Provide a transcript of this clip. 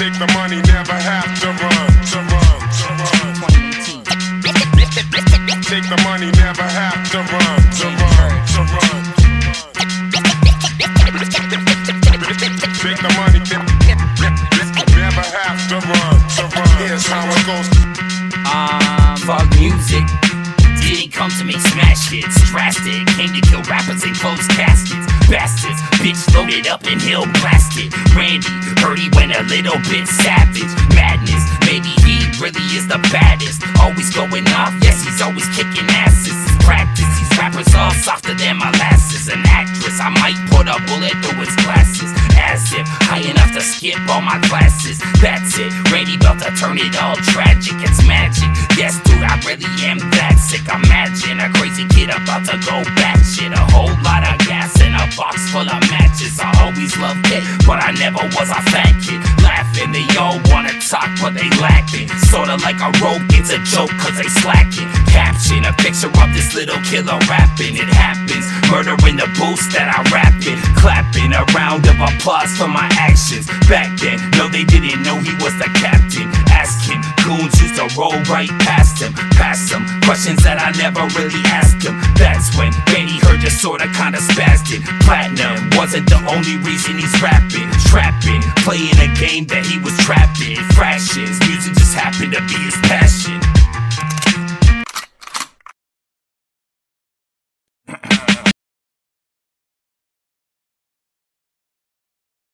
the money, never have to run, to run, to run. Take the money, never have to run, to run, to run. Take the money, never have to run, to run. Here's how it goes. Um, fuck music. Didn't come to make smash hits. Drastic. Came to kill rappers and close caskets. Bastards. Bitch loaded up and hill blasted. Randy. Heard he went a little bit savage. Madness. Maybe he really is the baddest. Always going off. Yes, he's always kicking asses. His practice. These rappers all softer than molasses. An actress. I might put a bullet through his glasses. As if high enough to skip all my classes. That's it. Randy about to turn it all tragic. It's magic. Yes, dude, I really am that sick. Imagine a crazy kid about to go batshit. A whole lot of gas and a I was a fat kid. Laughing, they all wanna talk, but they lacking. Sorta like a rope gets a joke, cause they slacking. Caption a picture of this little killer rapping. It happens. Murder in the booths that I rap in. Clapping a round of applause for my actions. Back then, no, they didn't know he was the captain. Ask him, goons used to roll right past him. Past him, questions that I never really asked him. That's when Randy heard just sorta kinda spazzed it. Wasn't the only reason he's rapping. Trapping, playing a game that he was trapped in. Fractions,